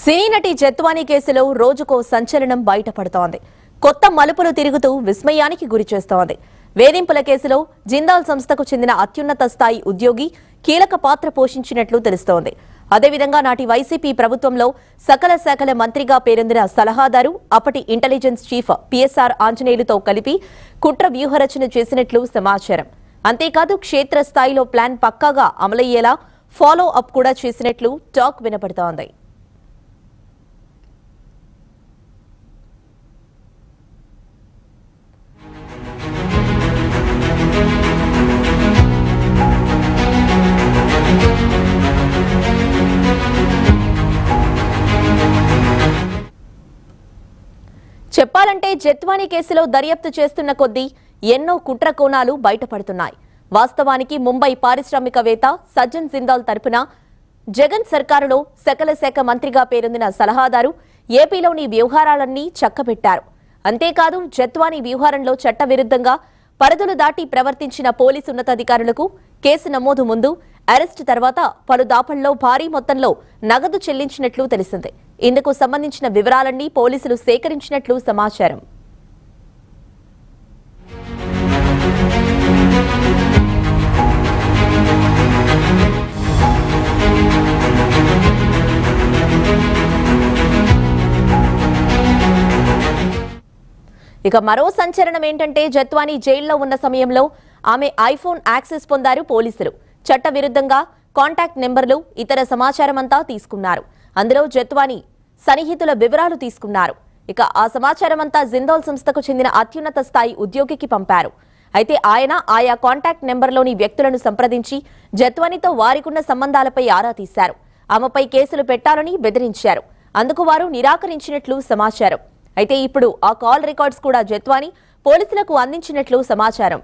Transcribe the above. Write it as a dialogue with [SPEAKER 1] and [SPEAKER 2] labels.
[SPEAKER 1] సినీ నటి జత్వానీ కేసులో రోజుకో సంచలనం బయటపడుతోంది. కొత్త మలుపులు తిరుగుతూ విస్మయానికి గురి చేస్తోంది. వేధింపుల కేసులో జిందాల్ సంస్థకు చెందిన అత్యున్నత స్థాయి ఉద్యోగి కీలక పాత్ర పోషించినట్లు తెలుస్తోంది. అదేవిధంగా నాటి వైసీపీ ప్రభుత్వంలో సకల శాఖల మంత్రిగా పేరొందిన సలహాదారు అప్పటి ఇంటెలిజెన్స్ చీఫ్ పిఎస్ఆర్ ఆంజనేయులతో కలిపి కుట్ర వ్యూహరచన చేసినట్లు సమాచారం. అంతేకాదు క్షేత్రస్థాయిలో ప్లాన్ పక్కాగా అమలయ్యేలా ఫాలో అప్ కూడా చేసినట్లు టాక్ వినపడుతోంది. చెప్పాలంటే జత్వానీ కేసులో దర్యాప్తు చేస్తున్న కొద్దీ ఎన్నో కుట్ర కోణాలు బయటపడుతున్నాయి. వాస్తవానికి ముంబై పారిశ్రామికవేత్త సజ్జన్ జిందాల్ తరపున జగన్ సర్కారులో సకల శాఖ మంత్రిగా పేరొందిన సలహాదారు ఏపీలోని వ్యవహారాలన్నీ చక్కబెట్టారు. అంతేకాదు జత్వానీ వ్యవహారంలో చట్టవిరుద్ధంగా పరిధులు దాటి ప్రవర్తించిన పోలీసు ఉన్నతాధికారులకు కేసు నమోదు ముందు అరెస్టు తర్వాత పలు దాపల్లో భారీ మొత్తంలో నగదు చెల్లించినట్లు తెలిసింది. ఇందుకు సంబంధించిన వివరాలన్నీ పోలీసులు సేకరించినట్లు సమాచారం. ఇక మరో సంచలనం ఏంటంటే జత్వానీ జైల్లో ఉన్న సమయంలో ఆమె ఐఫోన్ యాక్సెస్ పొందారు పోలీసులు. చట్టవిరుద్ధంగా కాంటాక్ట్ నెంబర్లు ఇతర సమాచారం అంతా తీసుకున్నారు. అందులో జత్వానీ సన్నిహితుల వివరాలు తీసుకున్నారు. ఇక ఆ సమాచారం అంతా జిందాల్ సంస్థకు చెందిన అత్యున్నత స్థాయి ఉద్యోగికి పంపారు. అయితే ఆయన ఆయా కాంటాక్ట్ నెంబర్లోని వ్యక్తులను సంప్రదించి జత్వానితో వారికున్న సంబంధాలపై ఆరా తీశారు. ఆమెపై కేసులు పెట్టాలని బెదిరించారు. అందుకు వారు నిరాకరించినట్లు సమాచారం. అయితే ఇప్పుడు ఆ కాల్ రికార్డ్స్ కూడా జత్వాని పోలీసులకు అందించినట్లు సమాచారం.